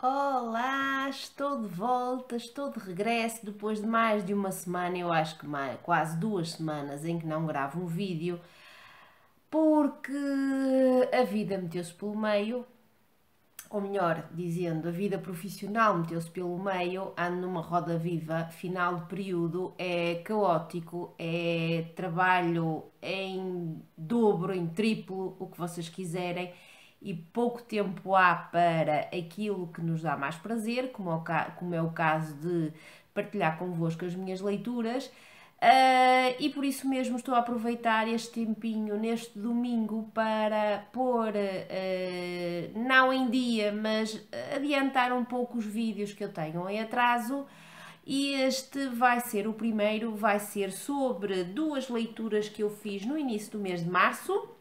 Olá, estou de volta, estou de regresso depois de mais de uma semana, eu acho que mais, quase duas semanas em que não gravo um vídeo, porque a vida meteu-se pelo meio, ou melhor dizendo, a vida profissional meteu-se pelo meio, ando numa roda viva, final de período, é caótico, é trabalho em dobro, em triplo, o que vocês quiserem e pouco tempo há para aquilo que nos dá mais prazer, como é o caso de partilhar convosco as minhas leituras. Uh, e por isso mesmo estou a aproveitar este tempinho neste domingo para pôr, uh, não em dia, mas adiantar um pouco os vídeos que eu tenho em atraso. E este vai ser o primeiro, vai ser sobre duas leituras que eu fiz no início do mês de março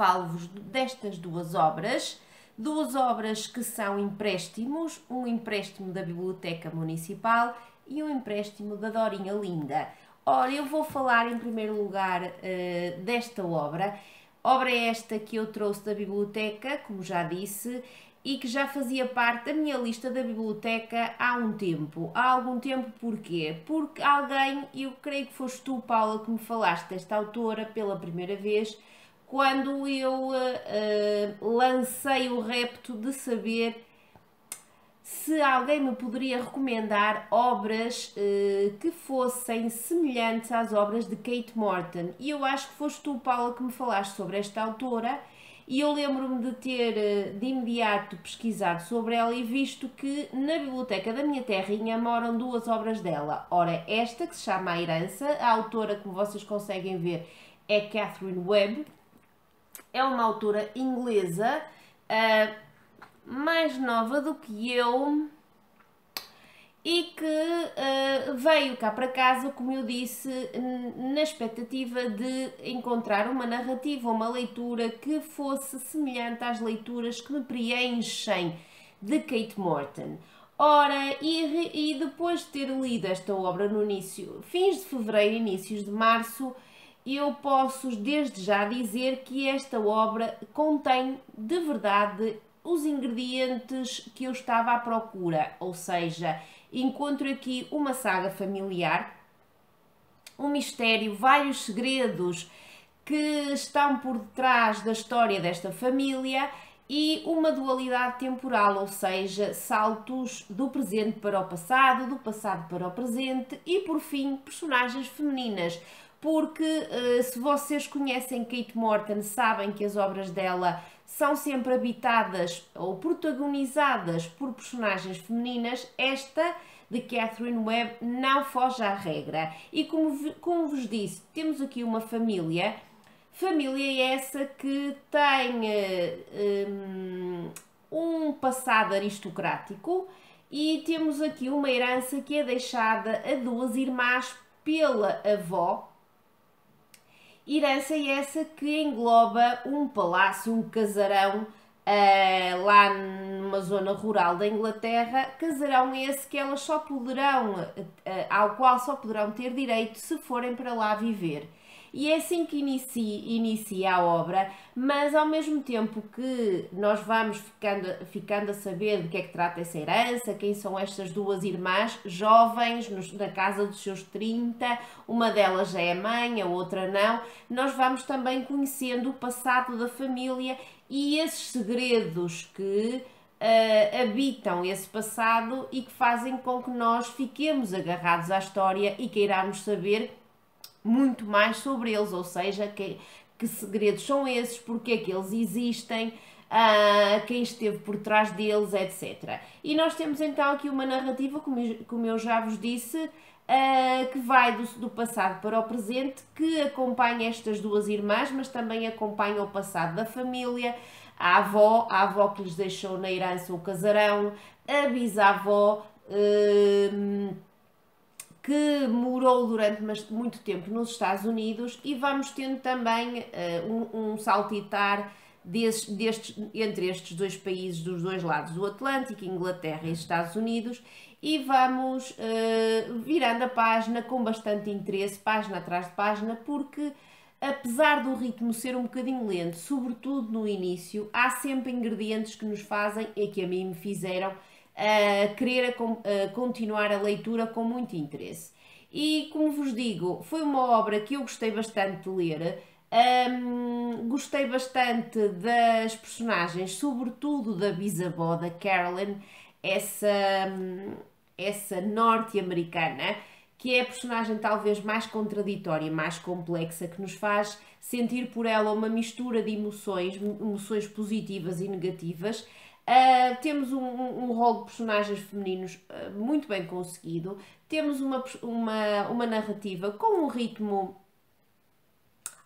falo-vos destas duas obras, duas obras que são empréstimos, um empréstimo da Biblioteca Municipal e um empréstimo da Dorinha Linda. Ora, eu vou falar em primeiro lugar uh, desta obra, obra esta que eu trouxe da biblioteca, como já disse, e que já fazia parte da minha lista da biblioteca há um tempo. Há algum tempo porquê? Porque alguém, eu creio que foste tu, Paula, que me falaste desta autora pela primeira vez, quando eu uh, uh, lancei o repto de saber se alguém me poderia recomendar obras uh, que fossem semelhantes às obras de Kate Morton. E eu acho que foste tu, Paula, que me falaste sobre esta autora. E eu lembro-me de ter de imediato pesquisado sobre ela e visto que na biblioteca da minha terrinha moram duas obras dela. Ora, esta que se chama A Herança, a autora, como vocês conseguem ver, é Catherine Webb é uma autora inglesa, uh, mais nova do que eu e que uh, veio cá para casa, como eu disse, na expectativa de encontrar uma narrativa, uma leitura que fosse semelhante às leituras que me preenchem de Kate Morton. Ora, e, e depois de ter lido esta obra no início, fins de fevereiro, inícios de março, eu posso desde já dizer que esta obra contém de verdade os ingredientes que eu estava à procura, ou seja, encontro aqui uma saga familiar, um mistério, vários segredos que estão por detrás da história desta família e uma dualidade temporal, ou seja, saltos do presente para o passado, do passado para o presente e, por fim, personagens femininas porque uh, se vocês conhecem Kate Morton, sabem que as obras dela são sempre habitadas ou protagonizadas por personagens femininas, esta de Catherine Webb não foge à regra. E como, como vos disse, temos aqui uma família, família essa que tem uh, um passado aristocrático e temos aqui uma herança que é deixada a duas irmãs pela avó, Herança essa que engloba um palácio, um casarão uh, lá numa zona rural da Inglaterra, casarão esse que elas só poderão, uh, ao qual só poderão ter direito se forem para lá viver. E é assim que inicia, inicia a obra, mas ao mesmo tempo que nós vamos ficando, ficando a saber de que é que trata essa herança, quem são estas duas irmãs jovens, nos, na casa dos seus 30, uma delas já é mãe, a outra não, nós vamos também conhecendo o passado da família e esses segredos que uh, habitam esse passado e que fazem com que nós fiquemos agarrados à história e queiramos saber muito mais sobre eles, ou seja, que, que segredos são esses, porque é que eles existem, uh, quem esteve por trás deles, etc. E nós temos então aqui uma narrativa, como, como eu já vos disse, que vai do, do, passado para o presente, que acompanha estas duas irmãs, mas também acompanha o passado da família, a avó, a avó que lhes deixou na herança o casarão, a bisavó. Uh, que morou durante muito tempo nos Estados Unidos e vamos tendo também uh, um, um saltitar desses, destes, entre estes dois países dos dois lados do Atlântico, Inglaterra e Estados Unidos, e vamos uh, virando a página com bastante interesse, página atrás de página, porque apesar do ritmo ser um bocadinho lento, sobretudo no início, há sempre ingredientes que nos fazem e que a mim me fizeram uh, querer a, uh, continuar a leitura com muito interesse. E como vos digo, foi uma obra que eu gostei bastante de ler. Um, gostei bastante das personagens, sobretudo da bisavó, da Carolyn, essa, essa norte-americana que é a personagem talvez mais contraditória, mais complexa, que nos faz sentir por ela uma mistura de emoções, emoções positivas e negativas. Uh, temos um, um, rol de personagens femininos uh, muito bem conseguido, temos uma, uma, uma narrativa com um ritmo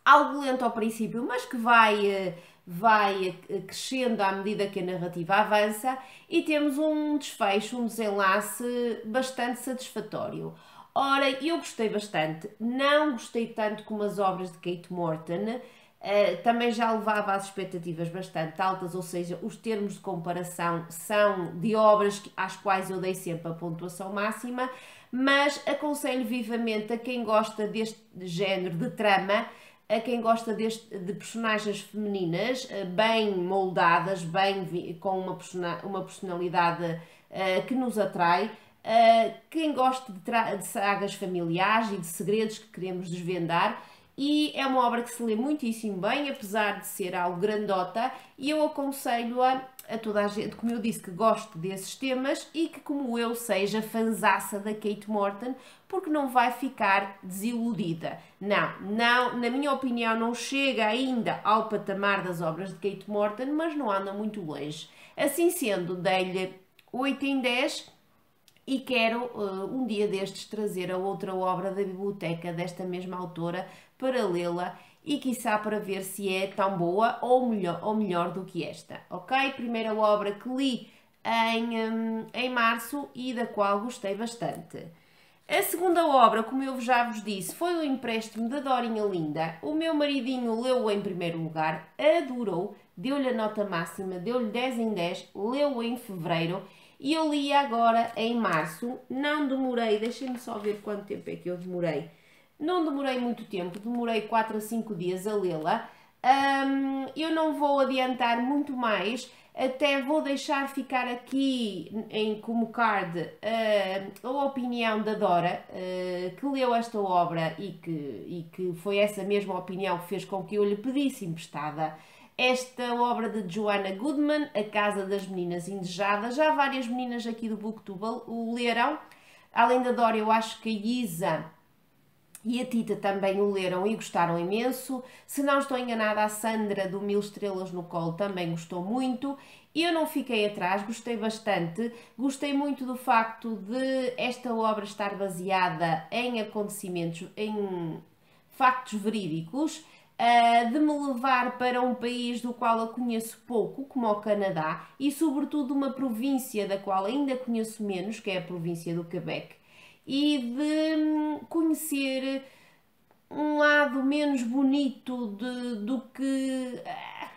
algo lento ao princípio, mas que vai, uh, vai crescendo à medida que a narrativa avança, e temos um desfecho, um desenlace bastante satisfatório. Ora, eu gostei bastante, não gostei tanto como as obras de Kate Morton, uh, também já levava as expectativas bastante altas, ou seja, os termos de comparação são de obras às quais eu dei sempre a pontuação máxima, mas aconselho vivamente a quem gosta deste género de trama, a quem gosta deste, de personagens femininas eh, bem moldadas, bem com uma, uma personalidade uh, que nos atrai, Uh, quem gosta de, de, sagas familiares e de segredos que queremos desvendar, e é uma obra que se lê muitíssimo bem, apesar de ser algo grandota, e eu aconselho-a a toda a gente, como eu disse, que goste desses temas e que, como eu, seja fanzaça da Kate Morton, porque não vai ficar desiludida. Não, não, na minha opinião, não chega ainda ao patamar das obras de Kate Morton, mas não anda muito longe. Assim sendo, dei-lhe 8 em 10 e quero uh, um dia destes trazer a outra obra da biblioteca desta mesma autora para lê-la e quiçá para ver se é tão boa ou melhor, ou melhor do que esta, ok? Primeira obra que li em, um, em março e da qual gostei bastante. A segunda obra, como eu já vos disse, foi o empréstimo da Dorinha Linda. O meu maridinho leu-o em primeiro lugar, adorou, deu-lhe a nota máxima, deu-lhe 10 em 10, leu-o em fevereiro e eu li agora em março, não demorei, deixem-me só ver quanto tempo é que eu demorei. Não demorei muito tempo, demorei 4 a 5 dias a lê-la. Um, eu não vou adiantar muito mais, até vou deixar ficar aqui em como card uh, a opinião da Dora, uh, que leu esta obra e que, e que foi essa mesma opinião que fez com que eu lhe pedisse emprestada esta obra de Joanna Goodman, A Casa das Meninas Indejadas. Já várias meninas aqui do Booktube o leram. Além da Dora, eu acho que a Isa e a Tita também o leram e gostaram imenso. Se não estou enganada, a Sandra do Mil Estrelas no Colo também gostou muito. Eu não fiquei atrás, gostei bastante. Gostei muito do facto de esta obra estar baseada em acontecimentos, em factos verídicos uh, de me levar para um país do qual eu conheço pouco, como o Canadá, e sobretudo uma província da qual ainda conheço menos, que é a província do Quebec, e de hum, conhecer um lado menos bonito de, do que. Ah,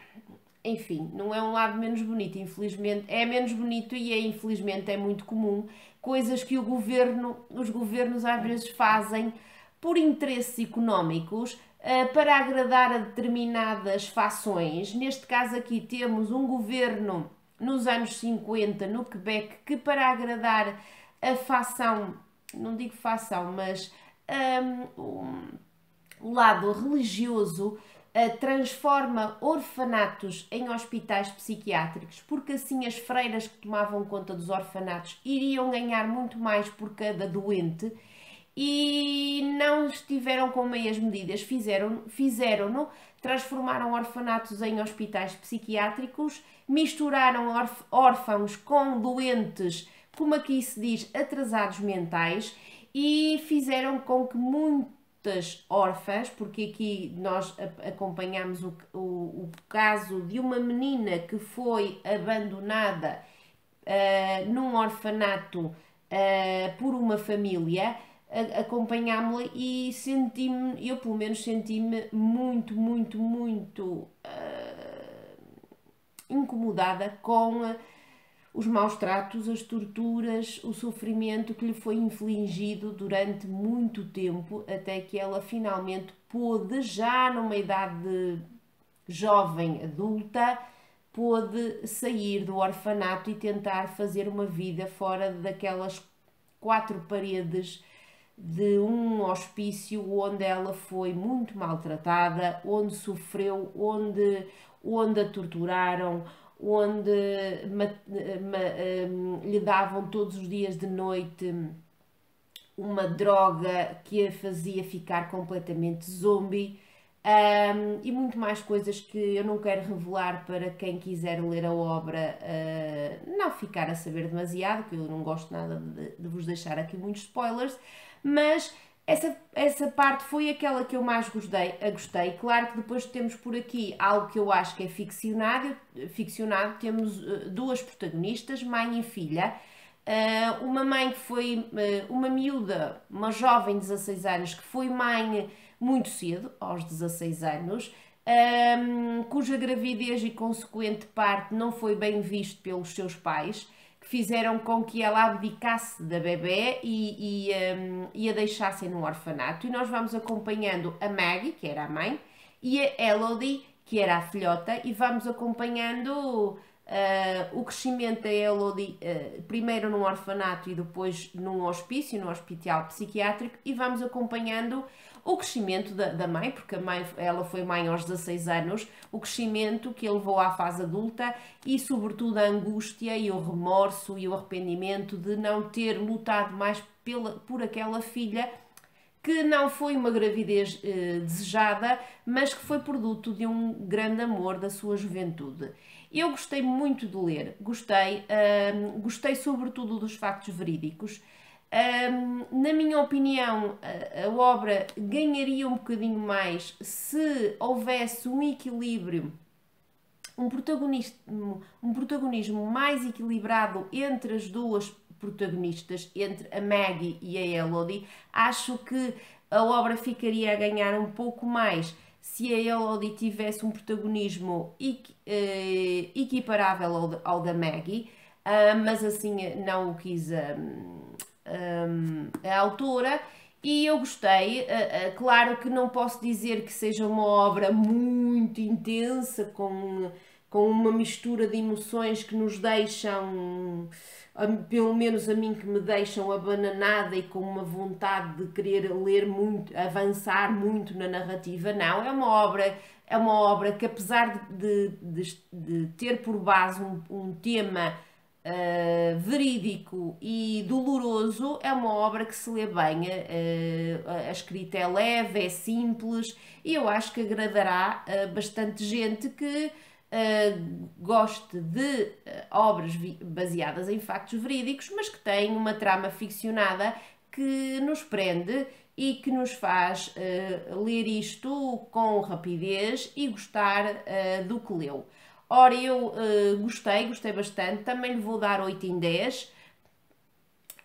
enfim, não é um lado menos bonito, infelizmente. É menos bonito e é, infelizmente é muito comum. Coisas que o governo, os governos às vezes fazem por interesses económicos eh, para agradar a determinadas fações. Neste caso aqui temos um governo nos anos 50 no Quebec que para agradar a fação, não digo fação, mas um, o lado religioso uh, transforma orfanatos em hospitais psiquiátricos, porque assim as freiras que tomavam conta dos orfanatos iriam ganhar muito mais por cada doente e não estiveram com meias medidas, fizeram-no, fizeram transformaram orfanatos em hospitais psiquiátricos, misturaram órfãos com doentes, como aqui se diz, atrasados mentais e fizeram com que muitas órfãs, porque aqui nós acompanhamos o, o, o caso de uma menina que foi abandonada uh, num orfanato uh, por uma família acompanhámo-la e senti-me, eu pelo menos senti-me muito, muito, muito uh, incomodada com os maus tratos, as torturas, o sofrimento que lhe foi infligido durante muito tempo, até que ela finalmente pôde, já numa idade jovem adulta, pôde sair do orfanato e tentar fazer uma vida fora daquelas quatro paredes de um hospício onde ela foi muito maltratada, onde sofreu, onde, onde a torturaram, onde ma, ma, um, lhe davam todos os dias de noite uma droga que a fazia ficar completamente zombie. Um, e muito mais coisas que eu não quero revelar para quem quiser ler a obra uh, não ficar a saber demasiado, que eu não gosto nada de, de vos deixar aqui muitos spoilers, mas essa, essa parte foi aquela que eu mais gostei, gostei. Claro que depois temos por aqui algo que eu acho que é ficcionado. ficcionado. Temos uh, duas protagonistas, mãe e filha. Uh, uma mãe que foi uh, uma miúda, uma jovem de 16 anos, que foi mãe muito cedo, aos 16 anos, um, cuja gravidez e consequente parte não foi bem visto pelos seus pais que fizeram com que ela abdicasse da bebê e, e, um, e a deixassem no orfanato. E nós vamos acompanhando a Maggie, que era a mãe, e a Elodie, que era a filhota, e vamos acompanhando uh, o crescimento da Elodie, uh, primeiro num orfanato e depois num hospício, num hospital psiquiátrico, e vamos acompanhando o crescimento da, da mãe, porque a mãe, ela foi mãe aos 16 anos, o crescimento que a levou à fase adulta e, sobretudo, a angústia e o remorso e o arrependimento de não ter lutado mais pela, por aquela filha que não foi uma gravidez eh, desejada, mas que foi produto de um grande amor da sua juventude. Eu gostei muito de ler, gostei, uh, gostei sobretudo dos factos verídicos. Um, na minha opinião, a, a, obra ganharia um bocadinho mais se houvesse um equilíbrio, um protagonismo, um protagonismo mais equilibrado entre as duas protagonistas, entre a Maggie e a Elodie. Acho que a obra ficaria a ganhar um pouco mais se a Elodie tivesse um protagonismo eh, equiparável ao, ao da Maggie, uh, mas assim não o quis. Um, um, a autora e eu gostei. Claro que não posso dizer que seja uma obra muito intensa, com, com uma mistura de emoções que nos deixam, pelo menos a mim, que me deixam abananada e com uma vontade de querer ler muito, avançar muito na narrativa. Não, é uma obra. É uma obra que, apesar de, de, de ter por base um, um tema uh, verídico e doloroso, é uma obra que se lê bem. Uh, a escrita é leve, é simples e eu acho que agradará uh, bastante gente que goste de obras baseadas em factos verídicos, mas que têm uma trama ficcionada que nos prende e que nos faz uh, ler isto com rapidez e gostar uh, do que leu. Ora, eu uh, gostei, gostei bastante, também lhe vou dar 8 em 10.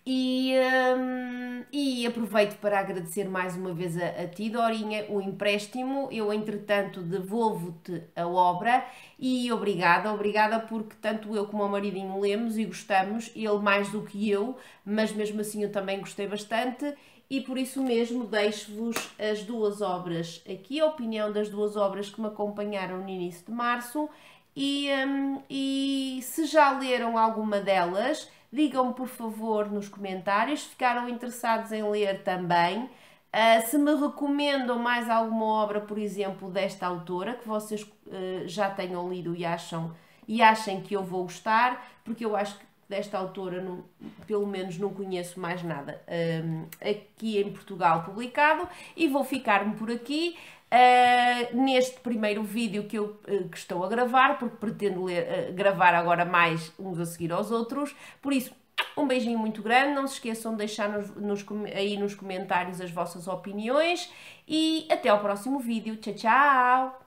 E, um, e aproveito para agradecer mais uma vez a, a ti, Dorinha, o empréstimo. Eu, entretanto, devolvo-te a obra e obrigada, obrigada porque tanto eu como o maridinho lemos e gostamos, ele mais do que eu, mas mesmo assim eu também gostei bastante e por isso mesmo deixo-vos as duas obras aqui, a opinião das duas obras que me acompanharam no início de março e, um, e se já leram alguma delas, digam-me por favor nos comentários se ficaram interessados em ler também. Uh, se me recomendam mais alguma obra, por exemplo, desta autora, que vocês uh, já tenham lido e, acham, e achem que eu vou gostar, porque eu acho que desta autora, não, pelo menos não conheço mais nada um, aqui em Portugal publicado, e vou ficar-me por aqui uh, neste primeiro vídeo que eu uh, que estou a gravar, porque pretendo ler, uh, gravar agora mais uns a seguir aos outros. Por isso, um beijinho muito grande, não se esqueçam de deixar nos, nos, aí nos comentários as vossas opiniões e até ao próximo vídeo. Tchau, tchau!